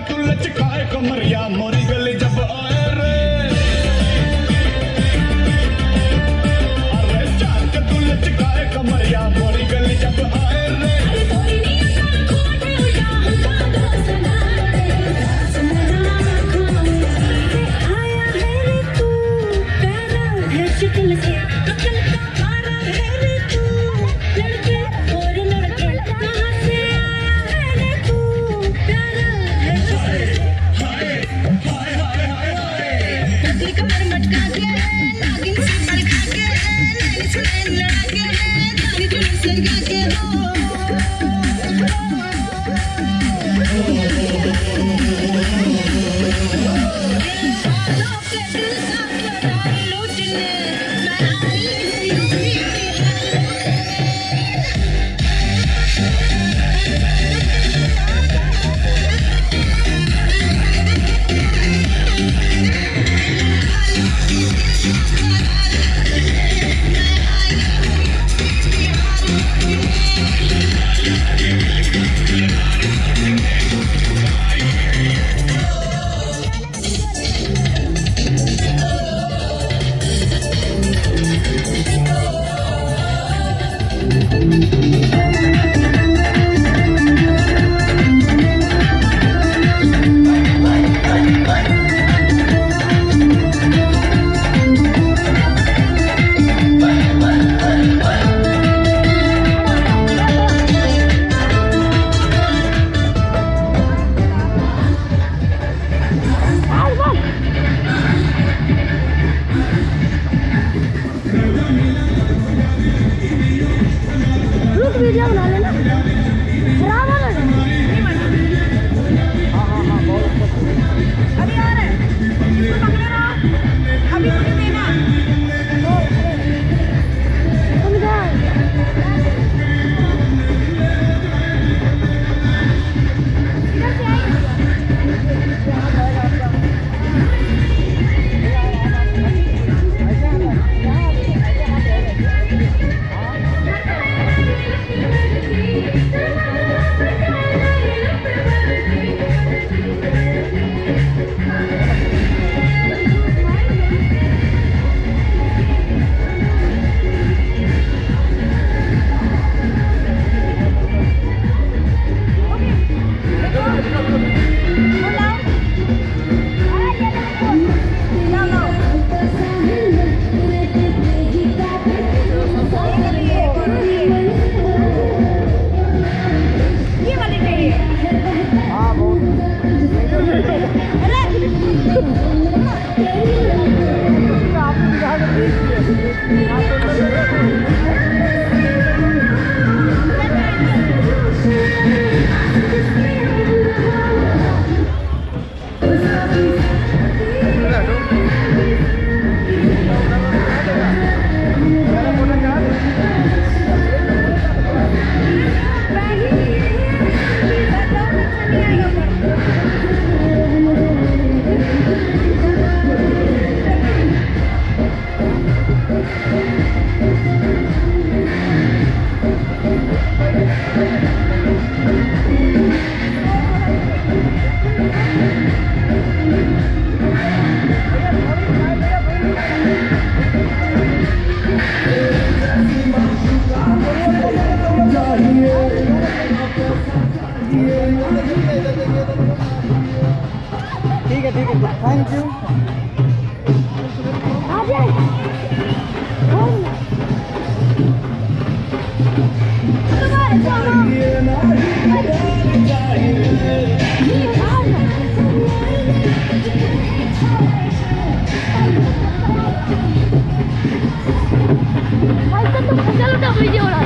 கட்டுள்ள காய கொமரி Thank you. Ay, tanto, ya lo tengo yo ahora.